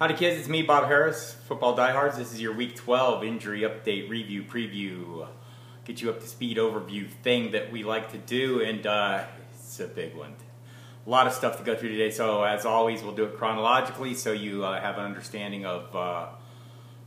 Howdy kids, it's me, Bob Harris, Football Diehards. This is your Week 12 injury update review preview. Get you up to speed overview thing that we like to do, and uh, it's a big one. A lot of stuff to go through today, so as always, we'll do it chronologically so you uh, have an understanding of uh,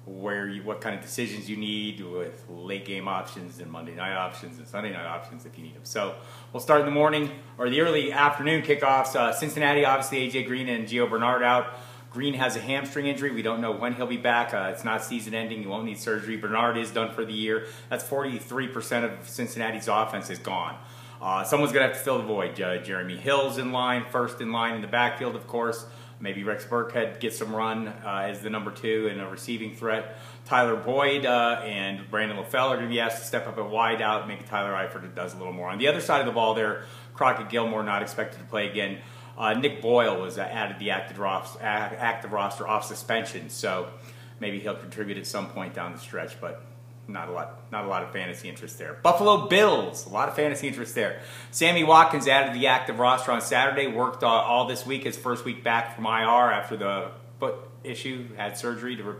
where you, what kind of decisions you need with late game options and Monday night options and Sunday night options if you need them. So we'll start in the morning or the early afternoon kickoffs. Uh, Cincinnati, obviously, AJ Green and Gio Bernard out. Green has a hamstring injury. We don't know when he'll be back. Uh, it's not season ending. He won't need surgery. Bernard is done for the year. That's 43% of Cincinnati's offense is gone. Uh, someone's going to have to fill the void. Uh, Jeremy Hill's in line, first in line in the backfield, of course. Maybe Rex Burkhead gets some run uh, as the number two and a receiving threat. Tyler Boyd uh, and Brandon LaFell are going to be asked to step up at wide out. Maybe Tyler Eifert does a little more. On the other side of the ball there, Crockett Gilmore not expected to play again. Uh, Nick Boyle was uh, added the active roster, active roster off suspension, so maybe he'll contribute at some point down the stretch, but not a lot, not a lot of fantasy interest there. Buffalo Bills, a lot of fantasy interest there. Sammy Watkins added the active roster on Saturday, worked all, all this week, his first week back from IR after the foot issue, had surgery to,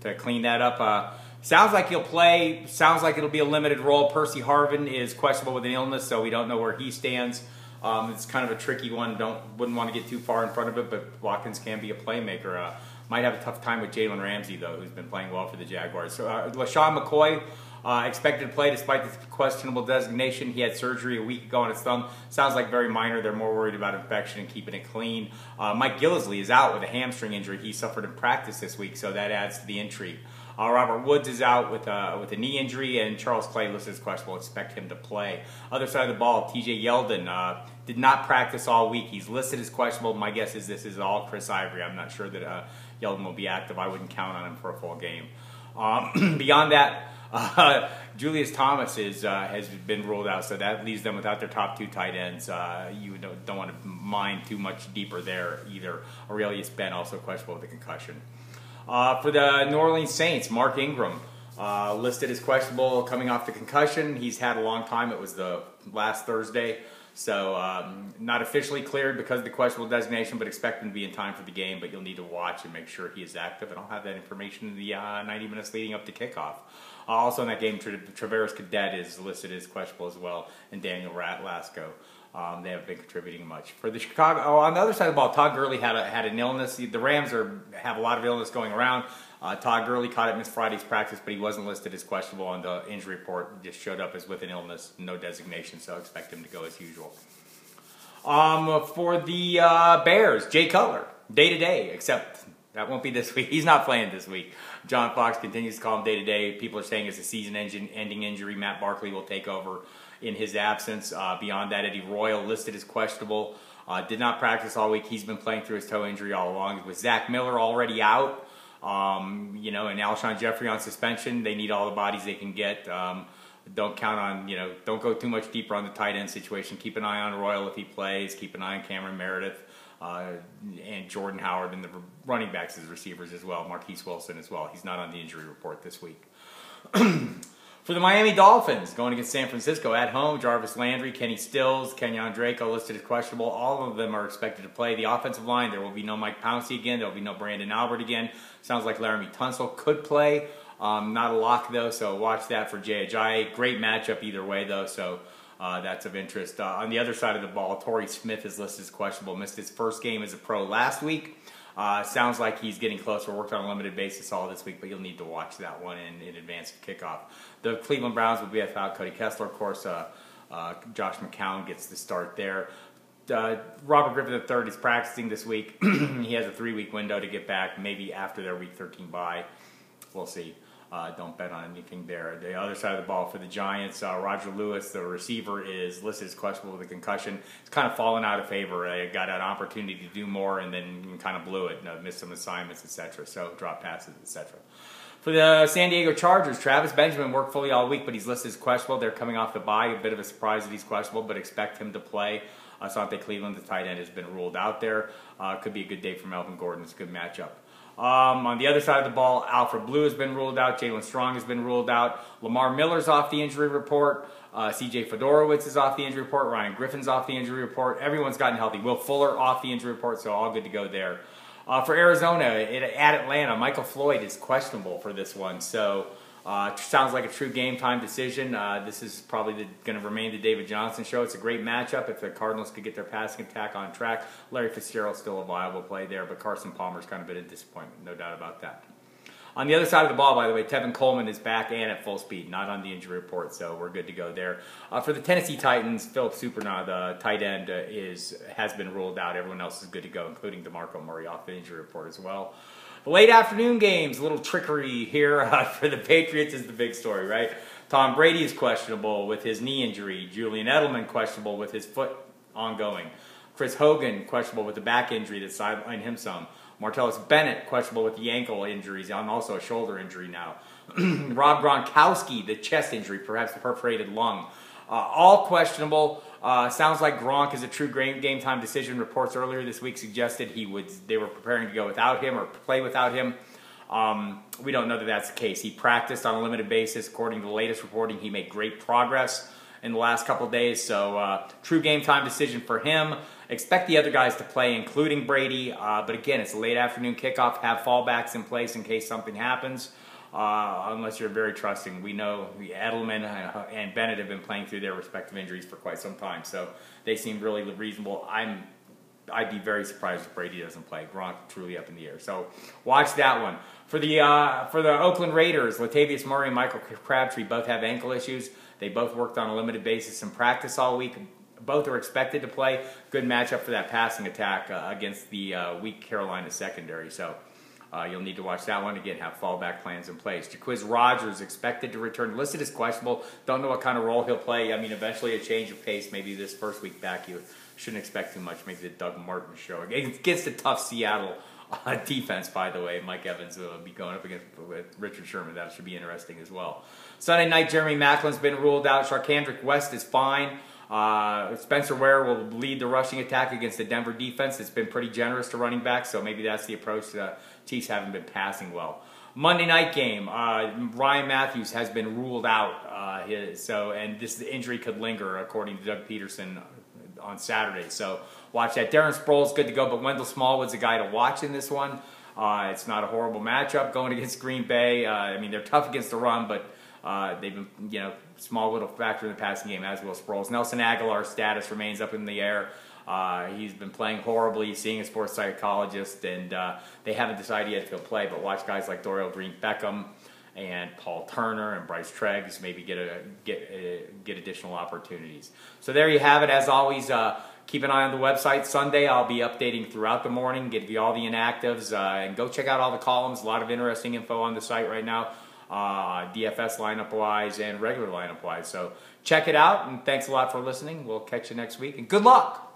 to clean that up. Uh, sounds like he'll play, sounds like it'll be a limited role. Percy Harvin is questionable with an illness, so we don't know where he stands. Um, it's kind of a tricky one. Don't wouldn't want to get too far in front of it, but Watkins can be a playmaker. Uh, might have a tough time with Jalen Ramsey though, who's been playing well for the Jaguars. So uh, LeSean McCoy. Uh, expected to play despite the questionable designation. He had surgery a week ago on his thumb. Sounds like very minor. They're more worried about infection and keeping it clean. Uh, Mike Gillislee is out with a hamstring injury he suffered in practice this week, so that adds to the intrigue. Uh, Robert Woods is out with a, with a knee injury, and Charles Clay listed as questionable. Expect him to play. Other side of the ball, TJ Yeldon uh, did not practice all week. He's listed as questionable. My guess is this is all Chris Ivory. I'm not sure that uh, Yeldon will be active. I wouldn't count on him for a full game. Um, beyond that, uh, Julius Thomas is, uh, has been ruled out, so that leaves them without their top two tight ends. Uh, you don't, don't, want to mine too much deeper there either. Arrelious Benn also questionable with a concussion. Uh, for the New Orleans Saints, Mark Ingram uh, listed as questionable coming off the concussion. He's had a long time. It was the last Thursday. So um, not officially cleared because of the questionable designation, but expect him to be in time for the game. But you'll need to watch and make sure he is active. And I'll have that information in the uh, 90 minutes leading up to kickoff. Uh, also in that game, Tra- Travaris Cadet is listed as questionable as well, and Daniel Latlasco. Um, they haven't been contributing much for the Chicago. Oh, on the other side of the ball, Todd Gurley had a, had an illness. The Rams are have a lot of illness going around. Uh, Todd Gurley caught it missed Friday's practice, but he wasn't listed as questionable on the injury report. Just showed up as with an illness, no designation, so expect him to go as usual. Um, for the uh, Bears, Jay Cutler, day to day, except that won't be this week. He's not playing this week. John Fox continues to call him day to day. People are saying it's a season ending injury. Matt Barkley will take over in his absence. Uh, beyond that, Eddie Royal listed as questionable. Uh, did not practice all week. He's been playing through his toe injury all along. With Zach Miller already out, um, you know, and Alshon Jeffery on suspension, they need all the bodies they can get. Um, don't count on, you know, don't go too much deeper on the tight end situation. Keep an eye on Royal if he plays. Keep an eye on Cameron Meredith. Uh, and Jordan Howard and the running backs as receivers as well. Marquess Wilson as well. He's not on the injury report this week. For the Miami Dolphins, going against San Francisco at home, Jarvis Landry, Kenny Stills, Kenyon Drake listed as questionable. All of them are expected to play. The offensive line, there will be no Mike Pouncey again. There will be no Branden Albert again. Sounds like Laremy Tunsil could play. Um, not a lock, though, so watch that for Jay Ajayi. Great matchup either way, though, so uh, that's of interest. Uh, on the other side of the ball, Torrey Smith is listed as questionable. Missed his first game as a pro last week. Uh, sounds like he's getting closer. Worked on a limited basis all this week, but you'll need to watch that one in, in advance of kickoff. The Cleveland Browns will be without Cody Kessler, of course. Uh, uh, Josh McCown gets the start there. Uh, Robert Griffin III is practicing this week. he has a three-week window to get back, maybe after their Week 13 bye. We'll see. Uh, don't bet on anything there. The other side of the ball for the Giants, uh, Roger Lewis, the receiver, is listed as questionable with a concussion. It's kind of fallen out of favor. Uh, got an opportunity to do more and then kind of blew it, you know, missed some assignments, etc. So drop passes, etc. For the San Diego Chargers, Travis Benjamin worked fully all week, but he's listed as questionable. They're coming off the bye. A bit of a surprise that he's questionable, but expect him to play. Asante Cleveland, the tight end, has been ruled out there. Uh, could be a good day for Melvin Gordon. It's a good matchup. Um, on the other side of the ball, Alfred Blue has been ruled out. Jaelen Strong has been ruled out. Lamar Miller's off the injury report. Uh, CJ Fedorowicz is off the injury report. Ryan Griffin's off the injury report. Everyone's gotten healthy. Will Fuller off the injury report, so all good to go there. Uh, for Arizona, it, at Atlanta, Michael Floyd is questionable for this one. So uh, sounds like a true game time decision. Uh, this is probably going to remain the David Johnson show. It's a great matchup if the Cardinals could get their passing attack on track. Larry Fitzgerald's still a viable play there, but Carson Palmer's kind of been a disappointment, no doubt about that. On the other side of the ball, by the way, Tevin Coleman is back and at full speed, not on the injury report, so we're good to go there. Uh, for the Tennessee Titans, Phillip Supernaw, the tight end, uh, is has been ruled out. Everyone else is good to go, including DeMarco Murray off the injury report as well. Late afternoon games, a little trickery here uh, for the Patriots is the big story, right? Tom Brady is questionable with his knee injury. Julian Edelman questionable with his foot ongoing. Chris Hogan questionable with the back injury that sidelined him some. Martellus Bennett, questionable with the ankle injuries, and also a shoulder injury now. Rob Gronkowski, the chest injury, perhaps the perforated lung. Uh, all questionable. Uh, sounds like Gronk is a true game time decision. Reports earlier this week suggested he would. They were preparing to go without him or play without him. Um, we don't know that that's the case. He practiced on a limited basis. According to the latest reporting, he made great progress in the last couple days. So, uh, true game time decision for him. Expect the other guys to play, including Brady. Uh, but again, it's a late afternoon kickoff. Have fallbacks in place in case something happens. Uh, unless you're very trusting. We know Edelman and Bennett have been playing through their respective injuries for quite some time, so they seem really reasonable. I'm I'd be very surprised if Brady doesn't play. Gronk truly up in the air. So watch that one. For the uh, for the Oakland Raiders, Latavius Murray and Michael Crabtree both have ankle issues. They both worked on a limited basis in practice all week. Both are expected to play. Good matchup for that passing attack uh, against the uh, weak Carolina secondary. So uh, you'll need to watch that one again. Have fallback plans in place. Jacquizz Rodgers expected to return. Listed as questionable. Don't know what kind of role he'll play. I mean, eventually a change of pace. Maybe this first week back, you shouldn't expect too much. Maybe the Doug Martin show against a tough Seattle uh, defense. By the way, Mike Evans will be going up against Richard Sherman. That should be interesting as well. Sunday night, Jeremy Maclin's been ruled out. Charcandrick West is fine. Uh, Spencer Ware will lead the rushing attack against the Denver defense. It's been pretty generous to running backs, so maybe that's the approach. The Chiefs haven't been passing well. Monday night game, uh, Ryan Mathews has been ruled out. Uh, his, so, and this injury could linger, according to Doug Pederson on Saturday. So, watch that. Darren Sproles good to go, but Wendell Smallwood's a guy to watch in this one. Uh, it's not a horrible matchup going against Green Bay. Uh, I mean, they're tough against the run, but uh, they've been, you know, small little factor in the passing game as well. Sproles. Nelson Agholor's status remains up in the air. Uh, he's been playing horribly, seeing a sports psychologist, and uh, they haven't decided yet if he'll play. But watch guys like Dorial Green Beckham and Paul Turner and Bryce Treggs maybe get a, get a, uh, get additional opportunities. So there you have it. As always, uh, keep an eye on the website. Sunday, I'll be updating throughout the morning, give you all the inactives, uh, and go check out all the columns. A lot of interesting info on the site right now uh, DFS lineup wise and regular lineup wise. So check it out, and thanks a lot for listening. We'll catch you next week, and good luck.